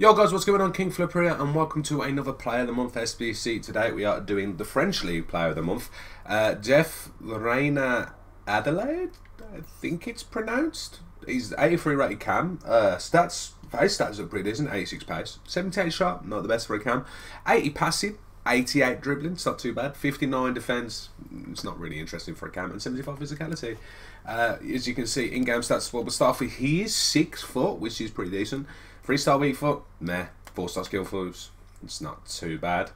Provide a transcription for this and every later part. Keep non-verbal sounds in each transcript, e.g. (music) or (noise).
Yo guys, what's going on? King here, and welcome to another Player of the Month SBC. Today we are doing the French League Player of the Month. Uh, Jeff Reina Adelaide, I think it's pronounced. He's 83 rated cam. Uh, stats, his stats are pretty decent, 86 pace. 78 shot, not the best for a cam. 80 passing, 88 dribbling, it's not too bad. 59 defence, it's not really interesting for a cam. And 75 physicality. Uh, as you can see, in-game stats, for but start he is 6 foot, which is pretty decent. Three star weak foot, meh. Four star skill foot, it's not too bad.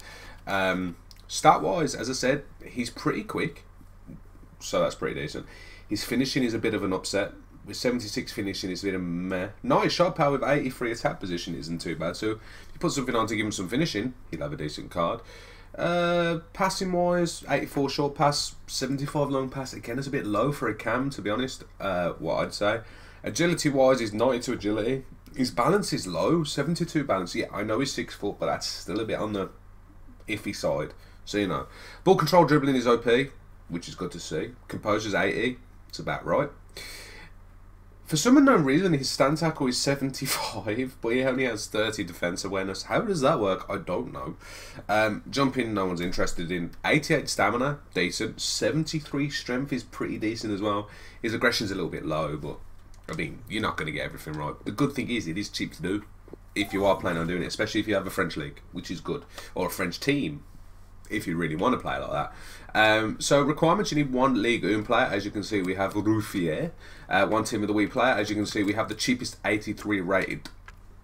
Um, stat wise, as I said, he's pretty quick, so that's pretty decent. His finishing is a bit of an upset. With 76 finishing, it's a bit of meh. Nice shot power with 83 attack position isn't too bad. So if you put something on to give him some finishing, he'll have a decent card. Uh, passing wise, 84 short pass, 75 long pass. Again, it's a bit low for a cam, to be honest. Uh, what I'd say. Agility wise, is 92 agility. His balance is low, 72 balance. Yeah, I know he's six foot, but that's still a bit on the iffy side. So, you know. Ball control dribbling is OP, which is good to see. Composure's 80, it's about right. For some unknown reason, his stand tackle is 75, (laughs) but he only has 30 defense awareness. How does that work? I don't know. Um, jumping, no one's interested in. 88 stamina, decent. 73 strength is pretty decent as well. His aggression's a little bit low, but I mean, you're not going to get everything right. The good thing is, it is cheap to do if you are planning on doing it, especially if you have a French league, which is good, or a French team, if you really want to play like that. Um, so requirements, you need one League 1 player. As you can see, we have Ruffier. Uh, one Team of the Week player. As you can see, we have the cheapest 83 rated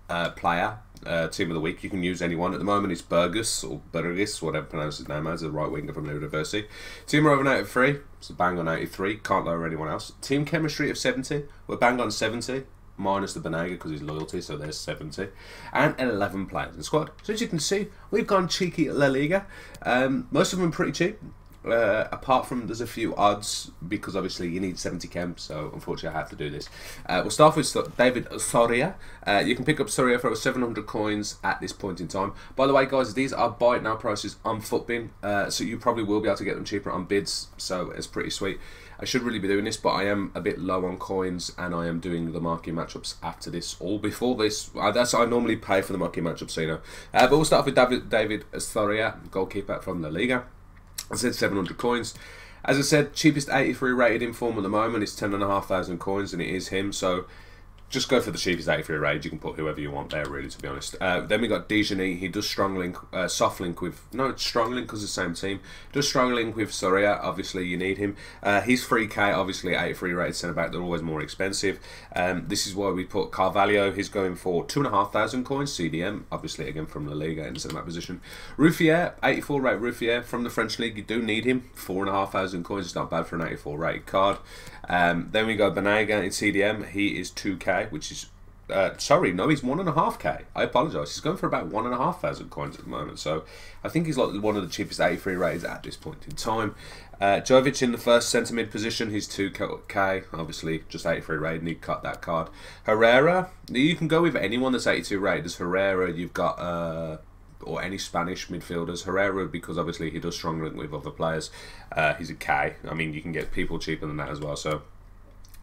uh, player uh, team of the week. You can use anyone. At the moment, it's Burgess or Burgess, whatever pronounce his name as, a right winger from the university. Team over 93, it's a bang on 83. Can't lower anyone else. Team chemistry of 70, we're bang on 70. Minus the Banega because he's loyalty, so there's 70. And 11 players in the squad. So as you can see, we've gone cheeky La Liga. Um, most of them pretty cheap. Uh, apart from there's a few odds because obviously you need 70 chem so unfortunately I have to do this. Uh, we'll start with David Soria. Uh, you can pick up Soria for 700 coins at this point in time. By the way guys these are buy it now prices on Futbin uh, so you probably will be able to get them cheaper on bids so it's pretty sweet. I should really be doing this but I am a bit low on coins and I am doing the marquee matchups after this or before this. Uh, that's I normally pay for the marquee matchups so you know. Uh, but we'll start off with David, David Soria goalkeeper from La Liga I said 700 coins. As I said, cheapest 83 rated in form at the moment is 10,500 coins, and it is him. So just go for the cheapest 83 raid. You can put whoever you want there, really, to be honest. Uh, then we got Djené. He does strong link, uh, soft link with, no, strong link because the same team. Does strong link with Soria. Obviously, you need him. Uh, he's 3k, obviously, 83 rated centre back. They're always more expensive. Um, this is why we put Carvalho. He's going for 2,500 coins, CDM, obviously, again from La Liga in the centre back position. Ruffier, 84 rate Ruffier from the French League. You do need him. 4,500 coins. It's not bad for an 84 rated card. Um, then we go Banega in CDM. He is 2k, which is uh, sorry, no, he's one and a half k. I apologise. He's going for about one and a half thousand coins at the moment, so I think he's like one of the cheapest 83 rated at this point in time. Uh, Jovic in the first centre mid position, he's 2k, obviously just 83 rated, he cut that card. Herrera, you can go with anyone that's 82 rated. There's Herrera, you've got uh, or any Spanish midfielders. Herrera, because obviously he does strong link with other players, uh, he's a K. I mean, you can get people cheaper than that as well. So,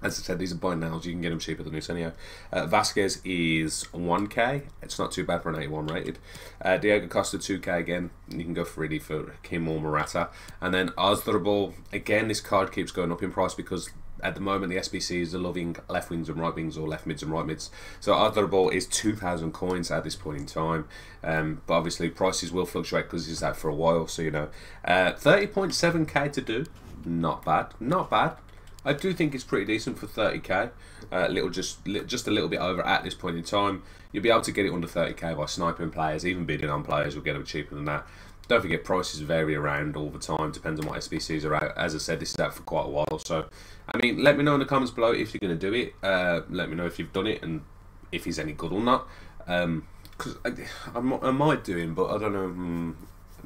as I said, these are buy nows. You can get them cheaper than Usenio. Uh, Vázquez is 1k. It's not too bad for an 81 rated. Uh, Diego Costa 2k again. You can go freely for Kim or Morata. And then Oyarzabal, again, this card keeps going up in price because at the moment the SBCs are loving left wings and right wings or left mids and right mids. So Oyarzabal is 2,000 coins at this point in time. Um, but obviously prices will fluctuate because it's out for a while. So, you know, uh, 30.7k to do. Not bad. Not bad. I do think it's pretty decent for 30k. Uh, little just just a little bit over at this point in time. You'll be able to get it under 30k by sniping players, even bidding on players. You'll get them cheaper than that. Don't forget prices vary around all the time, depends on what SBCs are out. As I said, this is out for quite a while. So, I mean, let me know in the comments below if you're going to do it. Uh, let me know if you've done it and if he's any good or not. Because um, I, I, might do him, but I don't know. Hmm,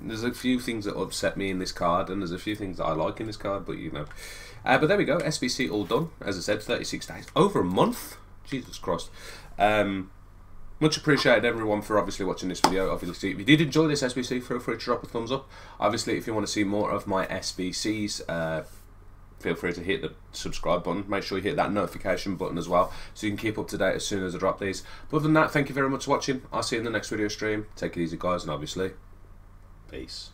there's a few things that upset me in this card, and there's a few things that I like in this card, but you know. Uh, but there we go, SBC all done. As I said, 36 days. Over a month? Jesus Christ. Um, much appreciated everyone for obviously watching this video. Obviously, if you did enjoy this SBC, feel free to drop a thumbs up. Obviously, if you want to see more of my SBCs, uh, feel free to hit the subscribe button. Make sure you hit that notification button as well so you can keep up to date as soon as I drop these. But other than that, thank you very much for watching. I'll see you in the next video stream. Take it easy, guys, and obviously, peace.